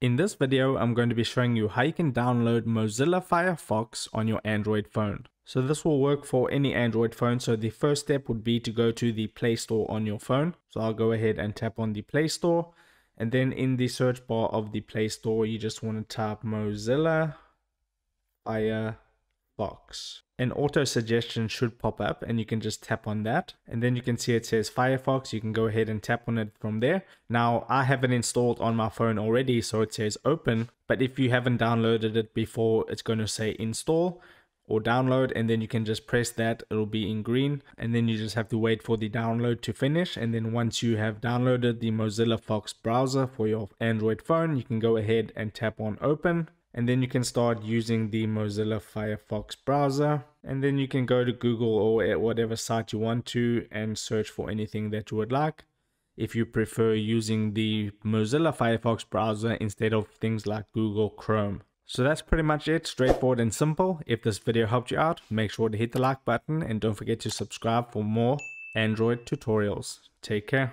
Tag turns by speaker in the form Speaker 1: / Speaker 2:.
Speaker 1: In this video, I'm going to be showing you how you can download Mozilla Firefox on your Android phone. So this will work for any Android phone. So the first step would be to go to the Play Store on your phone. So I'll go ahead and tap on the Play Store. And then in the search bar of the Play Store, you just want to type Mozilla Firefox an auto suggestion should pop up and you can just tap on that. And then you can see it says Firefox. You can go ahead and tap on it from there. Now I have it installed on my phone already so it says open. But if you haven't downloaded it before it's going to say install or download and then you can just press that. It'll be in green. And then you just have to wait for the download to finish. And then once you have downloaded the Mozilla Fox browser for your Android phone you can go ahead and tap on open and then you can start using the Mozilla Firefox browser and then you can go to Google or at whatever site you want to and search for anything that you would like if you prefer using the Mozilla Firefox browser instead of things like Google Chrome. So that's pretty much it, straightforward and simple. If this video helped you out, make sure to hit the like button and don't forget to subscribe for more Android tutorials. Take care.